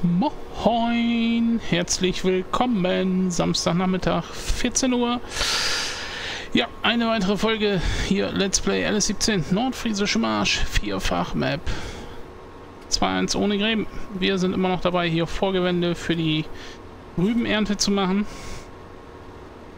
Moin, herzlich willkommen, Samstagnachmittag, 14 Uhr. Ja, eine weitere Folge hier, Let's Play LS17, Nordfriesische Marsch, vierfach Map. 2-1 ohne Gräben. Wir sind immer noch dabei, hier Vorgewände für die Rübenernte zu machen.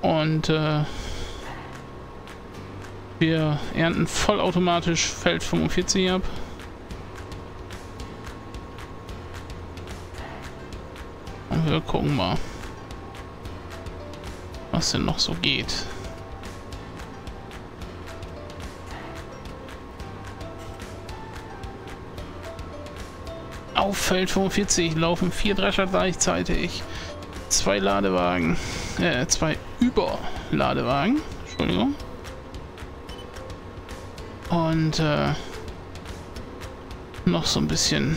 Und äh, wir ernten vollautomatisch Feld 45 ab. Wir gucken mal, was denn noch so geht. Auf Feld 45 laufen vier Drescher gleichzeitig. Zwei Ladewagen, äh, zwei Überladewagen, Entschuldigung. Und äh, noch so ein bisschen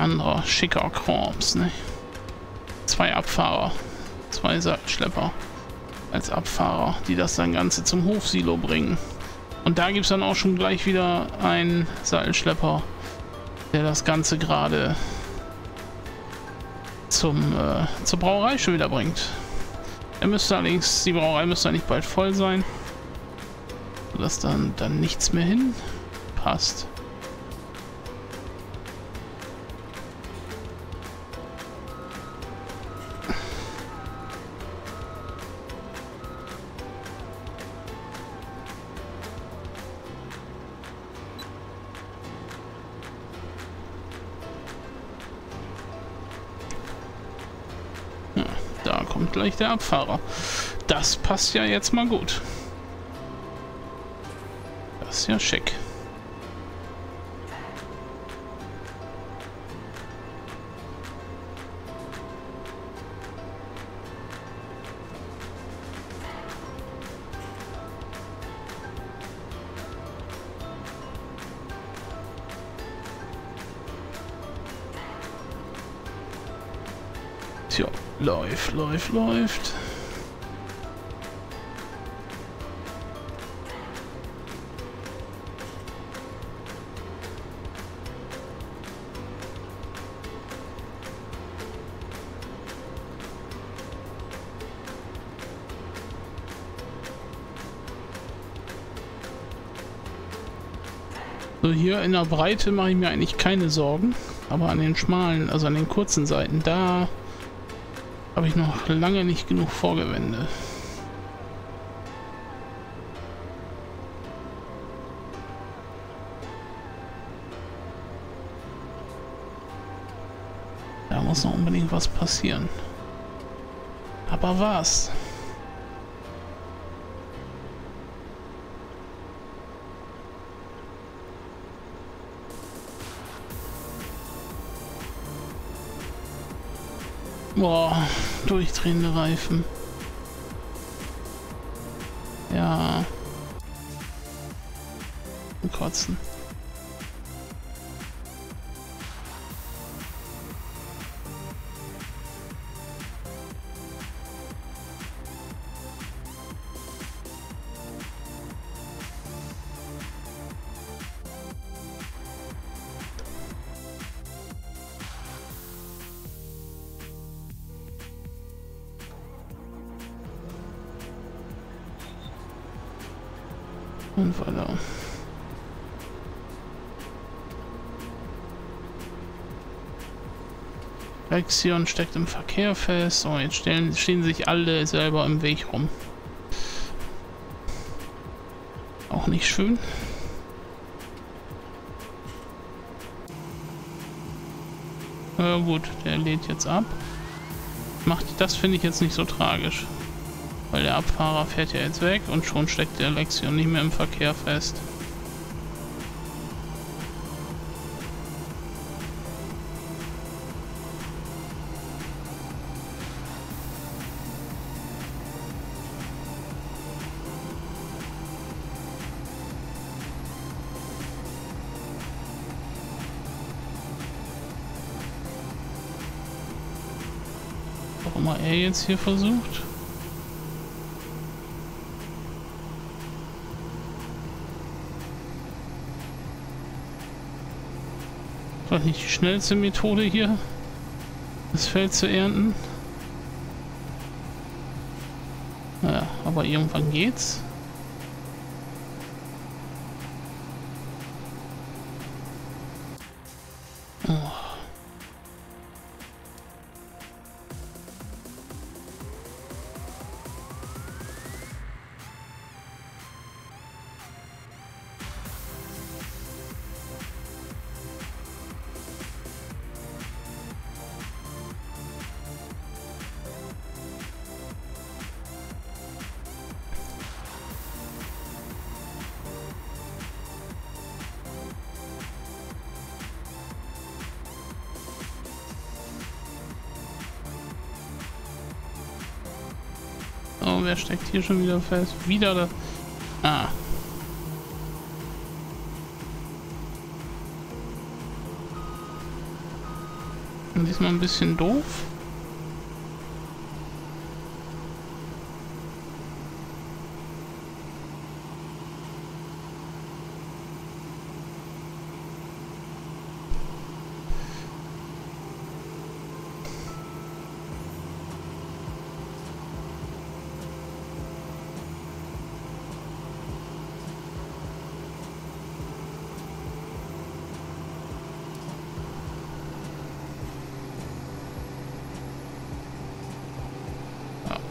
anderer schicker Krams, ne? Zwei Abfahrer, zwei Schlepper als Abfahrer, die das dann Ganze zum Hofsilo bringen. Und da gibt es dann auch schon gleich wieder einen Seilschlepper, der das Ganze gerade zum äh, zur Brauerei schon wieder bringt. Er müsste allerdings, die Brauerei müsste eigentlich bald voll sein, sodass dann dann nichts mehr hin passt. Kommt gleich der Abfahrer. Das passt ja jetzt mal gut. Das ist ja schick. Läuft, läuft, läuft. So, hier in der Breite mache ich mir eigentlich keine Sorgen. Aber an den schmalen, also an den kurzen Seiten, da habe ich noch lange nicht genug Vorgewände. Da muss noch unbedingt was passieren. Aber was? Boah, durchdrehende Reifen. Ja. Kotzen. Und voilà. Lexion steckt im Verkehr fest. Oh, jetzt stellen, stehen sich alle selber im Weg rum. Auch nicht schön. Ja gut, der lädt jetzt ab. Macht das finde ich jetzt nicht so tragisch. Weil der Abfahrer fährt ja jetzt weg und schon steckt der Lexion nicht mehr im Verkehr fest. Warum er jetzt hier versucht? Vielleicht nicht die schnellste Methode hier, das Feld zu ernten. Naja, aber irgendwann geht's. Oh, wer steckt hier schon wieder fest? Wieder da. Ah. Und diesmal ein bisschen doof.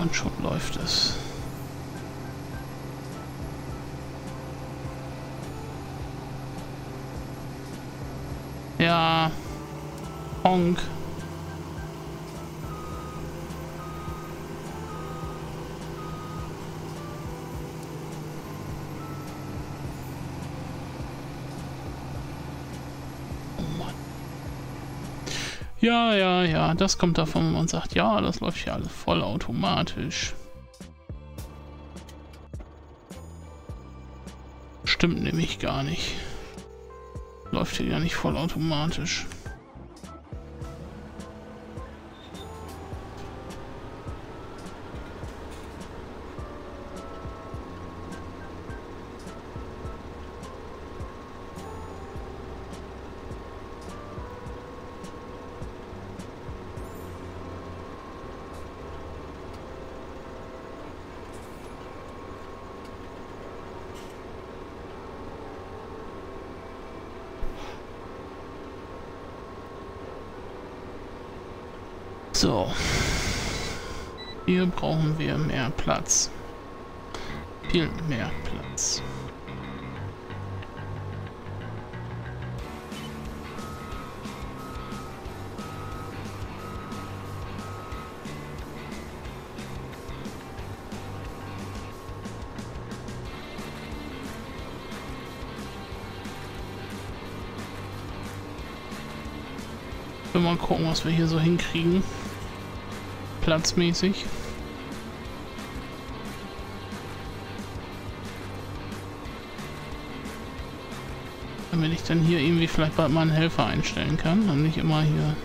Und schon läuft es. Ja. Honk. Ja, ja, ja, das kommt davon, wenn man sagt, ja, das läuft ja alles vollautomatisch. Stimmt nämlich gar nicht. Läuft hier ja nicht vollautomatisch. So. Hier brauchen wir mehr Platz. Viel mehr Platz. Mal gucken, was wir hier so hinkriegen platzmäßig. Damit ich dann hier irgendwie vielleicht bald mal einen Helfer einstellen kann und nicht immer hier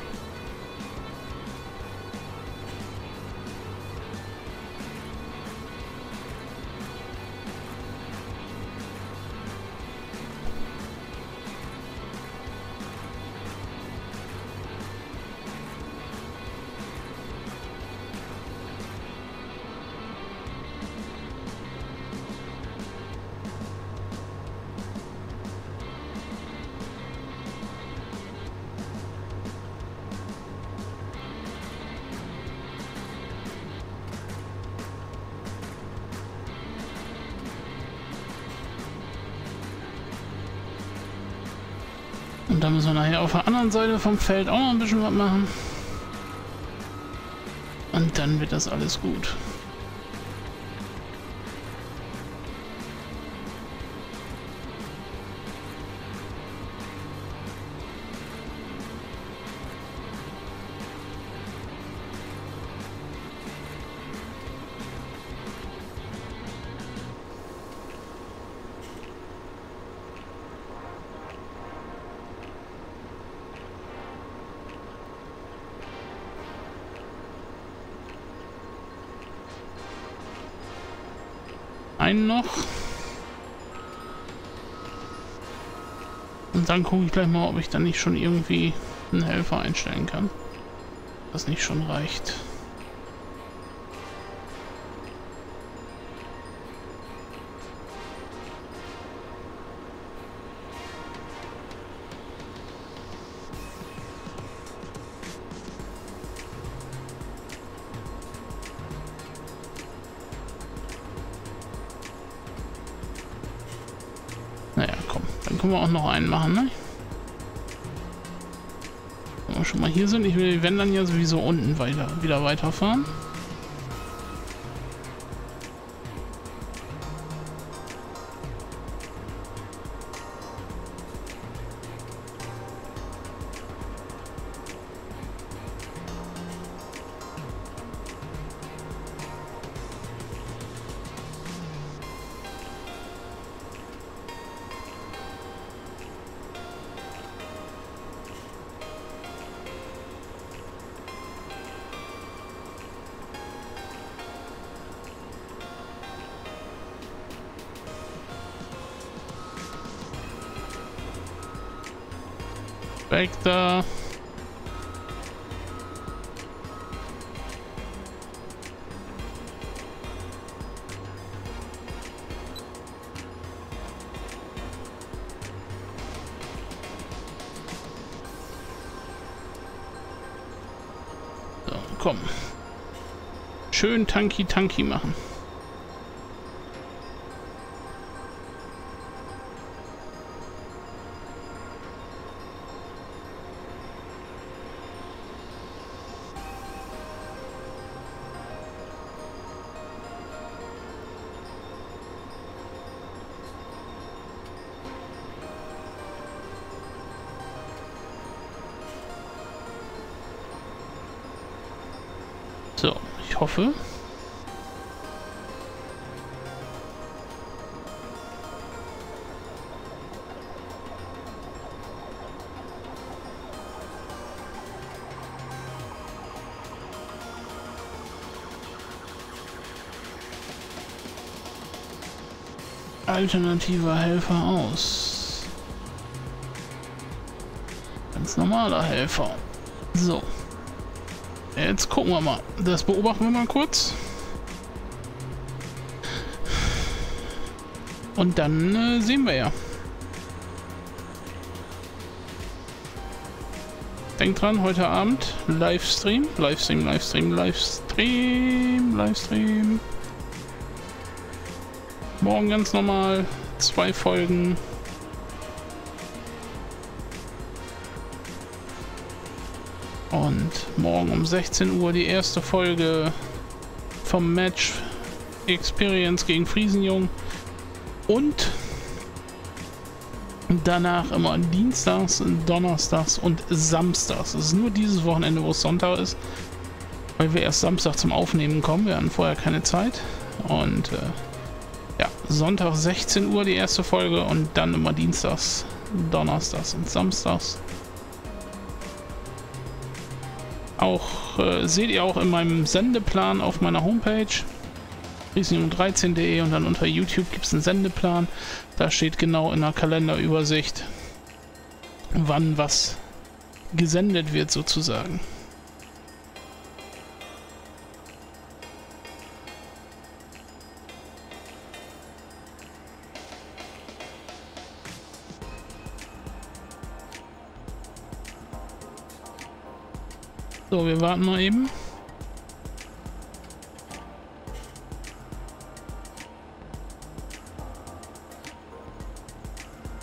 da müssen wir nachher auf der anderen Seite vom Feld auch noch ein bisschen was machen. Und dann wird das alles gut. Einen noch. Und dann gucke ich gleich mal, ob ich dann nicht schon irgendwie einen Helfer einstellen kann. Das nicht schon reicht. Können wir auch noch einen machen, ne? Wenn wir schon mal hier sind, ich will, wenn dann ja sowieso unten weiter, wieder weiterfahren. Spectre. Komm. Schön tanky-tanky machen. Hoffe. Alternativer Helfer aus. Ganz normaler Helfer. So. Jetzt gucken wir mal. Das beobachten wir mal kurz. Und dann äh, sehen wir ja. Denkt dran, heute Abend Livestream, Livestream, Livestream, Livestream, Livestream. Morgen ganz normal, zwei Folgen. Und morgen um 16 Uhr die erste Folge vom Match Experience gegen Friesenjung. Und danach immer Dienstags, Donnerstags und Samstags. Es ist nur dieses Wochenende, wo es Sonntag ist. Weil wir erst Samstag zum Aufnehmen kommen. Wir hatten vorher keine Zeit. Und äh, ja, Sonntag 16 Uhr die erste Folge und dann immer Dienstags, Donnerstags und Samstags. Auch äh, seht ihr auch in meinem Sendeplan auf meiner Homepage riesling13.de und dann unter YouTube gibt es einen Sendeplan. Da steht genau in der Kalenderübersicht, wann was gesendet wird sozusagen. So, wir warten mal eben.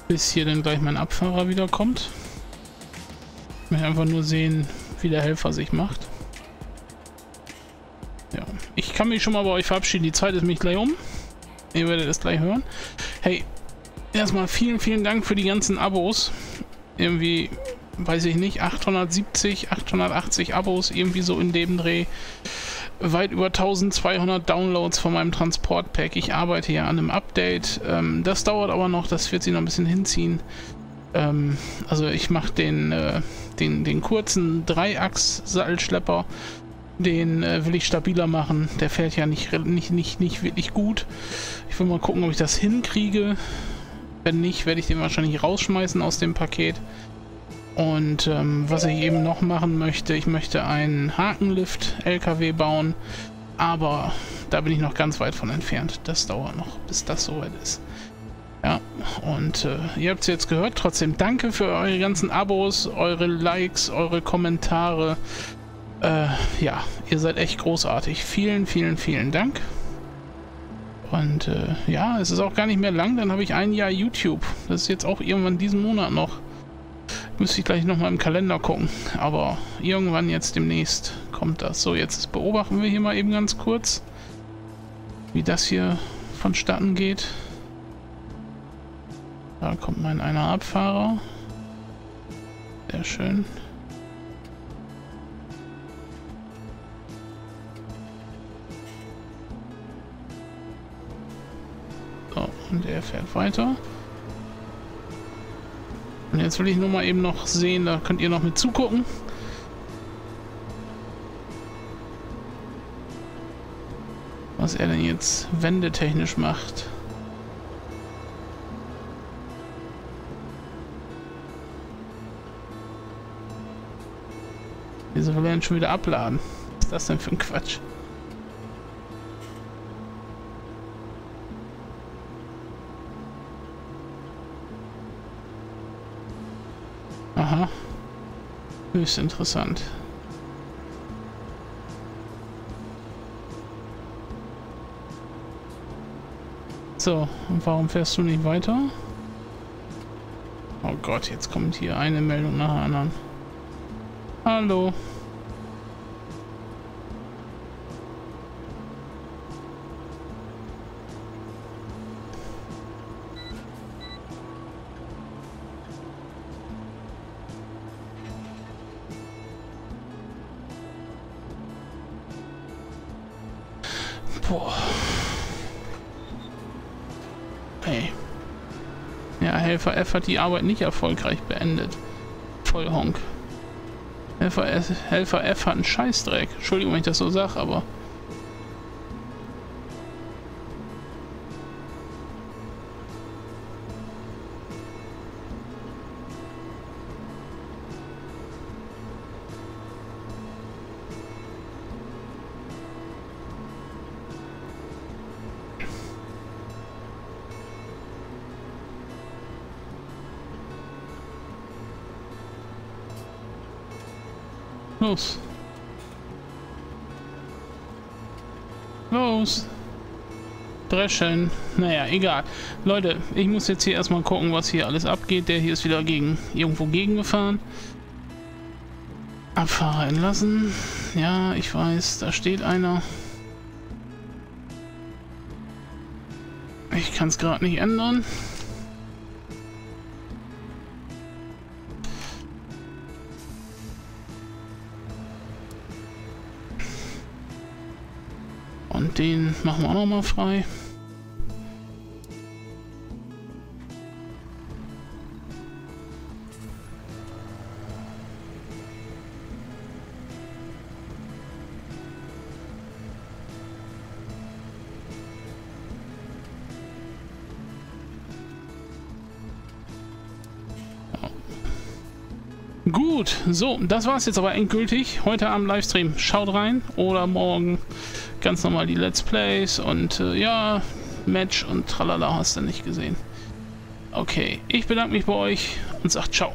Bis hier dann gleich mein Abfahrer wiederkommt. Ich möchte einfach nur sehen, wie der Helfer sich macht. Ja, ich kann mich schon mal bei euch verabschieden. Die Zeit ist mich gleich um. Ihr werdet es gleich hören. Hey, erstmal vielen, vielen Dank für die ganzen Abos. Irgendwie weiß ich nicht, 870, 880 Abos, irgendwie so in dem Dreh. Weit über 1200 Downloads von meinem Transportpack. Ich arbeite ja an einem Update. Ähm, das dauert aber noch, das wird sich noch ein bisschen hinziehen. Ähm, also ich mache den, äh, den, den kurzen Dreiachs-Sattelschlepper. Den äh, will ich stabiler machen. Der fährt ja nicht, nicht, nicht, nicht wirklich gut. Ich will mal gucken, ob ich das hinkriege. Wenn nicht, werde ich den wahrscheinlich rausschmeißen aus dem Paket. Und ähm, was ich eben noch machen möchte, ich möchte einen Hakenlift-LKW bauen, aber da bin ich noch ganz weit von entfernt. Das dauert noch, bis das soweit ist. Ja, und äh, ihr habt es jetzt gehört. Trotzdem danke für eure ganzen Abos, eure Likes, eure Kommentare. Äh, ja, ihr seid echt großartig. Vielen, vielen, vielen Dank. Und äh, ja, es ist auch gar nicht mehr lang, dann habe ich ein Jahr YouTube. Das ist jetzt auch irgendwann diesen Monat noch. Müsste ich gleich nochmal im Kalender gucken. Aber irgendwann jetzt demnächst kommt das. So, jetzt beobachten wir hier mal eben ganz kurz, wie das hier vonstatten geht. Da kommt mein einer Abfahrer. Sehr schön. Und er fährt weiter. Und jetzt will ich nur mal eben noch sehen, da könnt ihr noch mit zugucken. Was er denn jetzt wendetechnisch macht. Wieso will er denn schon wieder abladen? Was ist das denn für ein Quatsch? Höchst interessant. So, und warum fährst du nicht weiter? Oh Gott, jetzt kommt hier eine Meldung nach der anderen. Hallo. Helfer F hat die Arbeit nicht erfolgreich beendet. Voll Honk. Helfer, S, Helfer F hat einen Scheißdreck. Entschuldigung, wenn ich das so sage, aber... Los. Los. Dreschen. Naja, egal. Leute, ich muss jetzt hier erstmal gucken, was hier alles abgeht. Der hier ist wieder gegen irgendwo gegengefahren. Abfahrer entlassen. Ja, ich weiß, da steht einer. Ich kann es gerade nicht ändern. Den machen wir auch noch mal frei. Gut, so, das war es jetzt aber endgültig. Heute am Livestream. Schaut rein oder morgen ganz normal die Let's Plays und äh, ja, Match und tralala hast du nicht gesehen. Okay, ich bedanke mich bei euch und sage ciao.